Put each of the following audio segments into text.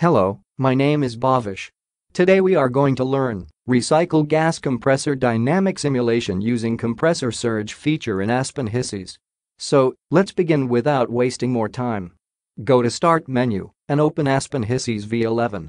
Hello, my name is Bhavish. Today we are going to learn recycle gas compressor dynamic simulation using compressor surge feature in Aspen HYSYS. So, let's begin without wasting more time. Go to Start menu and open Aspen HYSYS V11.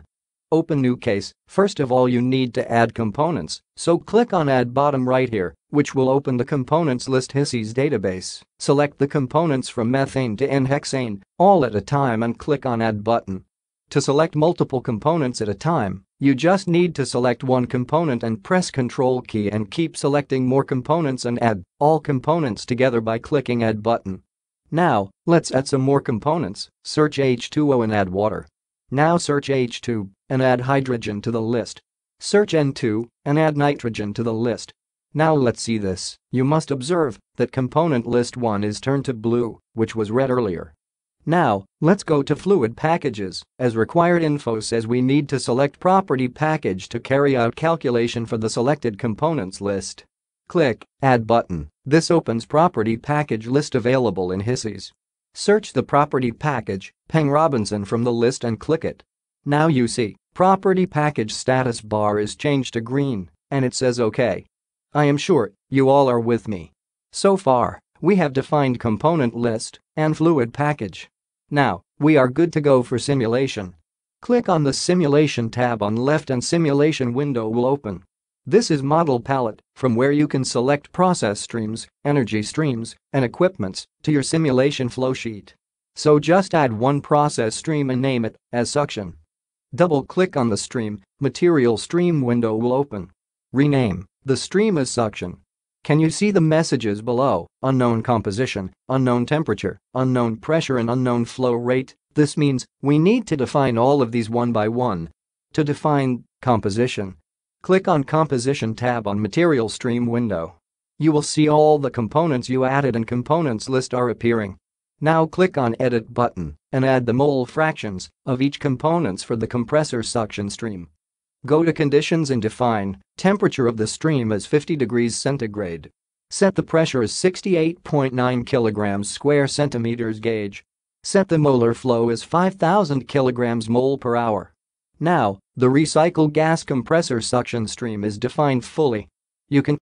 Open new case, first of all you need to add components, so click on add bottom right here, which will open the components list HYSYS database. Select the components from methane to N-hexane, all at a time and click on add button. To select multiple components at a time, you just need to select one component and press Ctrl key and keep selecting more components and add all components together by clicking add button. Now, let's add some more components, search H2O and add water. Now search H2 and add hydrogen to the list. Search N2 and add nitrogen to the list. Now let's see this. You must observe that component list 1 is turned to blue, which was red earlier. Now, let's go to fluid packages, as required info says we need to select property package to carry out calculation for the selected components list. Click Add button. This opens property package list available in HYSYS. Search the property package, Peng Robinson from the list and click it. Now you see, property package status bar is changed to green, and it says OK. I am sure you all are with me. So far, we have defined component list and fluid package. Now, we are good to go for simulation. Click on the Simulation tab on left and simulation window will open. This is Model Palette, from where you can select process streams, energy streams, and equipments to your simulation flow sheet. So just add one process stream and name it as suction. Double-click on the stream, material stream window will open. Rename the stream as suction. Can you see the messages below? Unknown composition, unknown temperature, unknown pressure and unknown flow rate. This means we need to define all of these one by one. To define composition, Click on Composition tab on Material Stream window. You will see all the components you added and components list are appearing. Now click on Edit button and add the mole fractions of each components for the compressor suction stream. Go to Conditions and define temperature of the stream as 50 degrees centigrade. Set the pressure as 68.9 kilograms square centimeters gauge. Set the molar flow as 5000 kilograms mole per hour. Now, the recycle gas compressor suction stream is defined fully. You can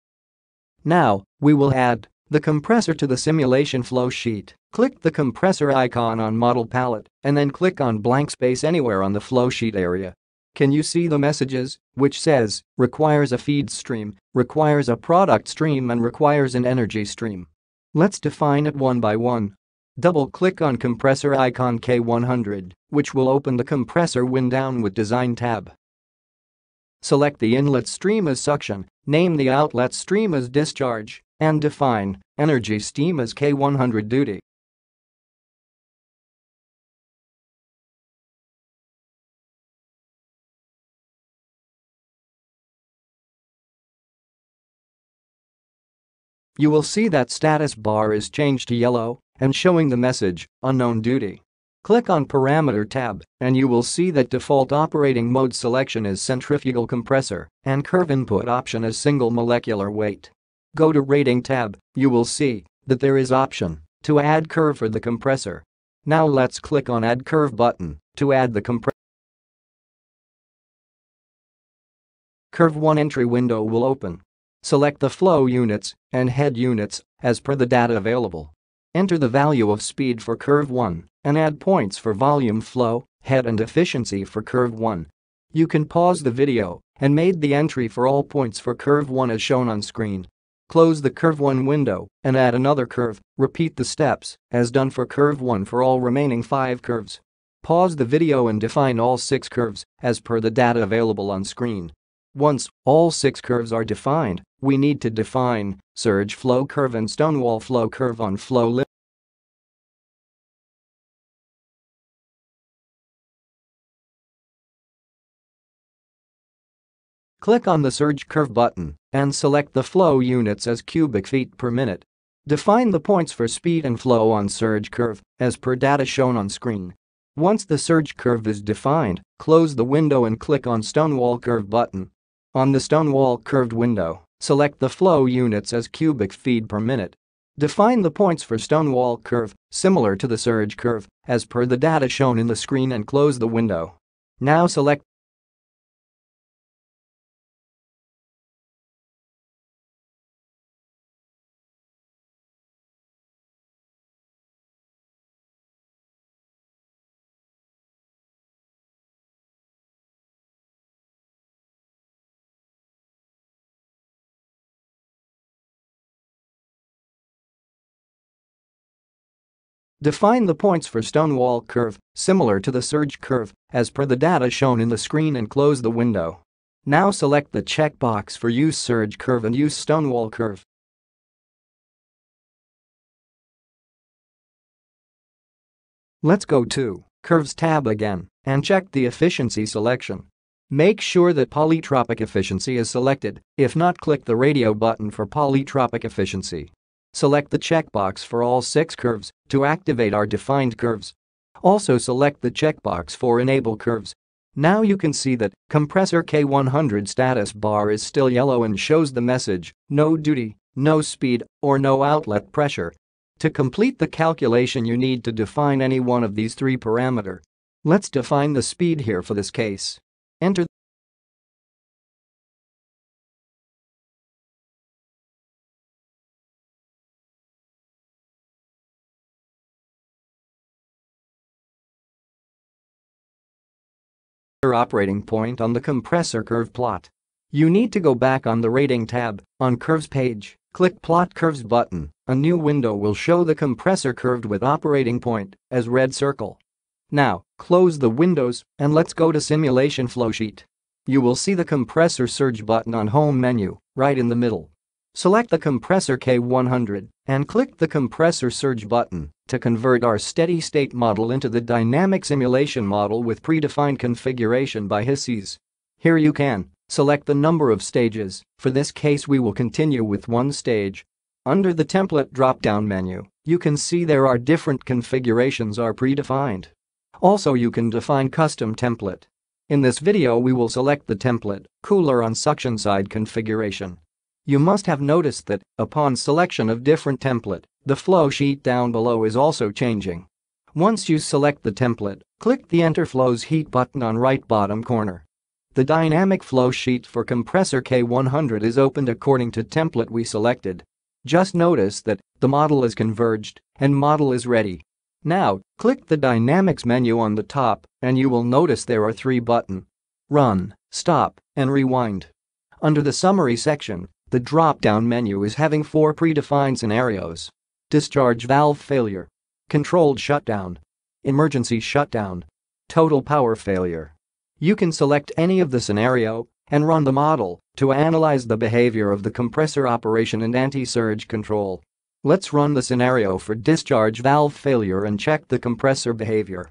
Now, we will add the compressor to the simulation flow sheet. Click the compressor icon on model palette and then click on blank space anywhere on the flow sheet area. Can you see the messages, which says, requires a feed stream, requires a product stream and requires an energy stream? Let's define it one by one. Double-click on compressor icon K100, which will open the compressor window with Design tab. Select the inlet stream as suction, name the outlet stream as discharge, and define energy stream as K100 duty. You will see that status bar is changed to yellow and showing the message, unknown duty. Click on Parameter tab and you will see that default operating mode selection is centrifugal compressor and curve input option is single molecular weight. Go to Rating tab, you will see that there is option to add curve for the compressor. Now let's click on Add Curve button to add the compressor. Curve 1 entry window will open. Select the flow units and head units as per the data available. Enter the value of speed for curve 1 and add points for volume flow, head and efficiency for curve 1. You can pause the video and made the entry for all points for curve 1 as shown on screen. Close the curve 1 window and add another curve, repeat the steps as done for curve 1 for all remaining 5 curves. Pause the video and define all 6 curves as per the data available on screen. Once all 6 curves are defined, we need to define surge flow curve and stonewall flow curve on flow limit. Click on the Surge Curve button and select the flow units as cubic feet per minute. Define the points for speed and flow on surge curve as per data shown on screen. Once the surge curve is defined, close the window and click on Stonewall Curve button. On the Stonewall Curved window, select the flow units as cubic feet per minute. Define the points for Stonewall Curve, similar to the surge curve, as per the data shown in the screen and close the window. Now select Define the points for stonewall curve, similar to the surge curve, as per the data shown in the screen and close the window. Now select the checkbox for Use Surge Curve and Use Stonewall Curve. Let's go to Curves tab again and check the efficiency selection. Make sure that polytropic efficiency is selected, if not click the radio button for polytropic efficiency. Select the checkbox for all six curves to activate our defined curves. Also select the checkbox for Enable Curves. Now you can see that compressor K100 status bar is still yellow and shows the message, no duty, no speed, or no outlet pressure. To complete the calculation you need to define any one of these three parameter. Let's define the speed here for this case. Enter operating point on the compressor curve plot. You need to go back on the rating tab, on curves page, click plot curves button, a new window will show the compressor curved with operating point as red circle. Now, close the windows and let's go to simulation flowsheet. You will see the compressor surge button on home menu, right in the middle. Select the compressor K100 and click the compressor surge button to convert our steady-state model into the dynamic simulation model with predefined configuration by HYSYS. Here you can select the number of stages, for this case we will continue with one stage. Under the template drop-down menu, you can see there are different configurations are predefined. Also you can define custom template. In this video we will select the template, cooler on suction side configuration. You must have noticed that, upon selection of different template, the flow sheet down below is also changing. Once you select the template, click the Enter Flowsheet button on right bottom corner. The dynamic flow sheet for compressor K100 is opened according to template we selected. Just notice that the model is converged and model is ready. Now, click the Dynamics menu on the top and you will notice there are three button. Run, Stop, and Rewind. Under the Summary section, the drop-down menu is having four predefined scenarios. Discharge valve failure. Controlled shutdown. Emergency shutdown. Total power failure. You can select any of the scenario and run the model to analyze the behavior of the compressor operation and anti-surge control. Let's run the scenario for discharge valve failure and check the compressor behavior.